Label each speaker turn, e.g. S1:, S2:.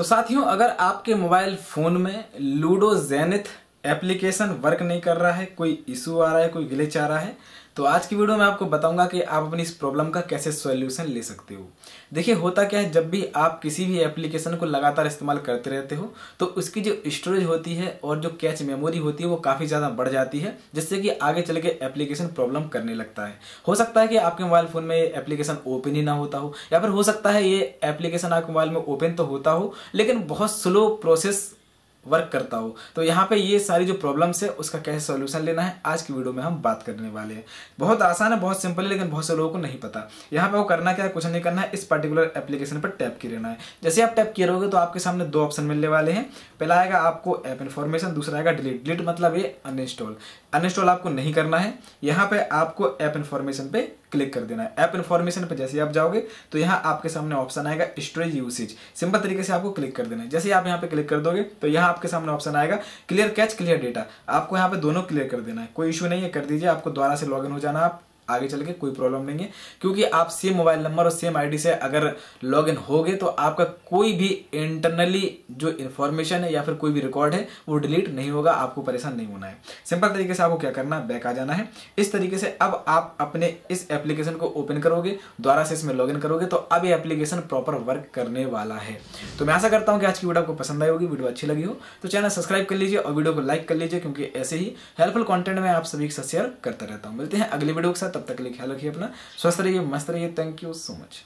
S1: तो साथियों अगर आपके मोबाइल फ़ोन में लूडो जेनिथ एप्लीकेशन वर्क नहीं कर रहा है, कोई इशू आ रहा है, कोई ग्लिच आ रहा है तो आज की वीडियो में आपको बताऊँगा कि आप अपनी इस प्रॉब्लम का कैसे सॉल्यूशन ले सकते हो। देखिए, होता क्या है, जब भी आप किसी भी एप्लीकेशन को लगातार इस्तेमाल करते रहते हो तो उसकी जो स्टोरेज होती है और जो कैच मेमोरी होती है, वो काफ़ी ज़्यादा बढ़ जाती है, जिससे कि आगे चल के एप्लीकेशन प्रॉब्लम करने लगता है। हो सकता है कि आपके मोबाइल फ़ोन में ये एप्लीकेशन ओपन ही ना होता हो, या फिर हो सकता है ये एप्लीकेशन आपके मोबाइल में ओपन तो होता हो, लेकिन बहुत स्लो प्रोसेस वर्क करता हो। तो यहाँ पे ये सारी जो प्रॉब्लम्स है, उसका कैसे सॉल्यूशन लेना है, आज की वीडियो में हम बात करने वाले हैं। बहुत आसान है, बहुत सिंपल है, लेकिन बहुत से लोगों को नहीं पता। यहाँ पे वो करना क्या है, कुछ नहीं करना है, इस पर्टिकुलर एप्लीकेशन पर टैप किए रहना है। जैसे आप टैप किए रहोगे तो आपके सामने दो ऑप्शन मिलने वाले हैं। पहला आएगा आपको ऐप इन्फॉर्मेशन दूसरा आएगा डिलीट डिलीट मतलब ये अनइंस्टॉल अनइंस्टॉल आपको नहीं करना है, यहाँ पे आपको ऐप इन्फॉर्मेशन पे क्लिक कर देना है। ऐप इन्फॉर्मेशन पे जैसे आप जाओगे तो यहाँ आपके सामने ऑप्शन आएगा स्टोरेज यूसेज सिंपल तरीके से आपको क्लिक कर देना है। जैसे ही आप यहाँ पे क्लिक कर दोगे तो यहाँ आपके सामने ऑप्शन आएगा क्लियर कैच क्लियर डेटा आपको यहाँ पे दोनों क्लियर कर देना है। कोई इशू नहीं है, कर दीजिए। आपको दोबारा से लॉग हो जाना आप। आगे चल के कोई प्रॉब्लम नहीं है। क्योंकि आप सेम मोबाइल नंबर और सेम आईडी से अगर लॉग इन हो गए तो आपका कोई भी इंटरनली जो इन्फॉर्मेशन है या फिर कोई भी रिकॉर्ड है, वो डिलीट नहीं होगा, आपको परेशान नहीं होना है। सिंपल तरीके से आपको क्या करना बैक आ जाना है। इस तरीके से अब आप अपने इस एप्लीकेशन को ओपन करोगे, दोबारा से इसमें लॉग करोगे तो अब ये एप्लीकेशन प्रॉपर वर्क करने वाला है। तो मैं आशा करता हूँ कि आज की वीडियो आपको पसंद आई होगी वीडियो अच्छी लगी हो तो चैनल सब्सक्राइब कर लीजिए और वीडियो को लाइक कर लीजिए, क्योंकि ऐसे ही हेल्पफुल कॉन्टेंट में आप सभी शेयर करता रहता हूँ। मिलते हैं अगली वीडियो के साथ तब तक के लिए ख्याल रखिए अपना। स्वस्थ रहिए, मस्त रहिए। Thank you so much